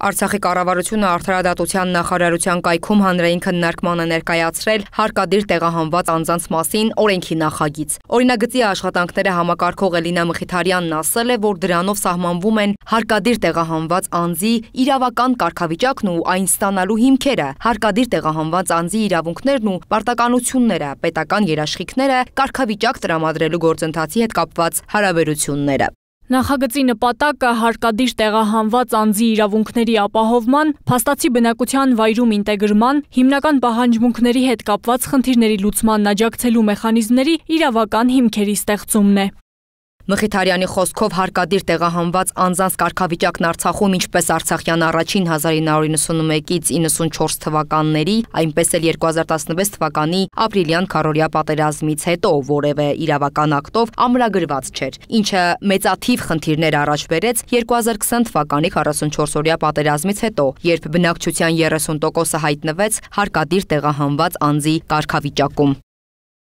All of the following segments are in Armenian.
Արցախի կառավարությունը արդարադատության նախարարության կայքում հանրային քննարկման է ներկայացրել հարկադիր տեղահանված անձանց մասին օրենքի նախագիծ։ Օրինագծի աշխատանքները համակարգող Էլինա Մխիթարյանն ասել է, որ դրանով սահմանվում են հարկադիր տեղահանված անձի իրավական կարգավիճակն ու այն ստանալու հիմքերը, հարկադիր տեղահանված անձի իրավունքներն ու պարտականությունները, պետական երաշխիքները, կարգավիճակ տրամադրելու գործընթացի հետ կապված հարաբերությունները։ Նախագծի նպատակը հարկադիր տեղահանված անձի իրավունքների ապահովման, փաստացի բնակության վայրում ինտեգրման, հիմնական պահանջմունքների հետ կապված խնդիրների լուծման աջակցելու մեխանիզմների իրավական հիմքերի ստեղծումն է։ Մխիթարյանի խոսքով հարկադիր տեղահանված անձանց կարգավիճակն Արցախում ինչպես Արցախյան առաջին 1991-ից 94 թվականների, այնպես էլ 2016 թվականի ապրիլյան քարորիա պատերազմից հետո որևէ իրավական ակտով ամրագրված չէր, ինչը մեծաթիվ խնդիրներ առաջ բերեց 2020 թվականի 44-օրյա պատերազմից հետո, երբ բնակչության 30%-ը հայտնվեց հարկադիր տեղահանված անձի կարգավիճակում։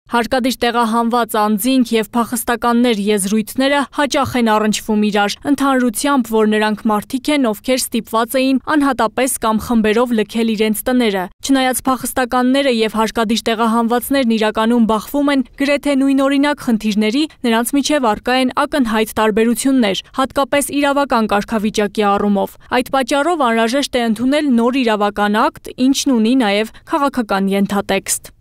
Հարկադիր տեղահանված անձինք եւ փախստականներ եզրույթները հաճախ են առնչվում իրար, ընդհանրությամբ, որ նրանք մարդիկ են, ովքեր ստիպված էին անհատապես կամ խմբերով լքել իրենց տները։ Չնայած փախստականները եւ հարկադիր տեղահանվածներն իրականում բախվում են գրեթե նույնօրինակ խնդիրների, նրանց միջև արկա են ակնհայտ տարբերություններ, հատկապես իրավական կարգավիճակի առումով։ Այդ պատճառով անհրաժեշտ է ընդունել նոր իրավական ակտ, ինչն ունի նաեւ քաղաքական ենթատեքստ։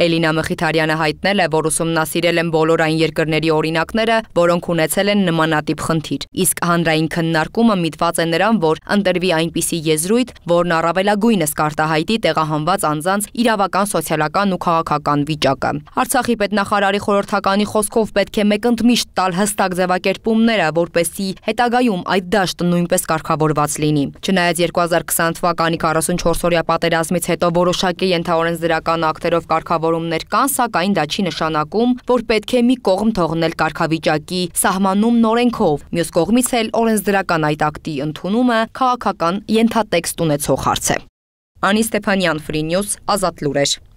Էլինա Մխիթարյանը հայտնել է, որ ուսումնասիրել են բոլոր այն երկրների օրինակները, որոնք ունեցել են նմանատիպ խնդիր։ Իսկ հանրային քննարկումը միտված է նրան, որ ընտրվի այնպիսի եզրույթ, որն առավելագույնս կարտահայտի տեղահանված անձանց իրավական, սոցիալական ու քաղաքական վիճակը։ Արցախի պետնախարարի խորհրդականի խոսքով պետք է մեկընդմիշտ տալ հստակ ձևակերպումները, որպեսզի հետագայում այդ դաշտը նույնպես կարգավորված լինի։ Չնայած 2020 թվականի 44-օրյա պատերազմից հետո որոշակի ենթաօրենսդրական ակտերով կարգավոր կարգավորումներ կան, սակայն դա չի նշանակում, որ պետք է մի կողմ թողնել կարգավիճակի սահմանումն օրենքով։ Մյուս կողմից էլ օրենսդրական այդ ակտի ընդունումը քաղաքական ենթատեքստ ունեցող հարց է։ Անի Ստեփանյան, Free News, Ազատ լուրեր։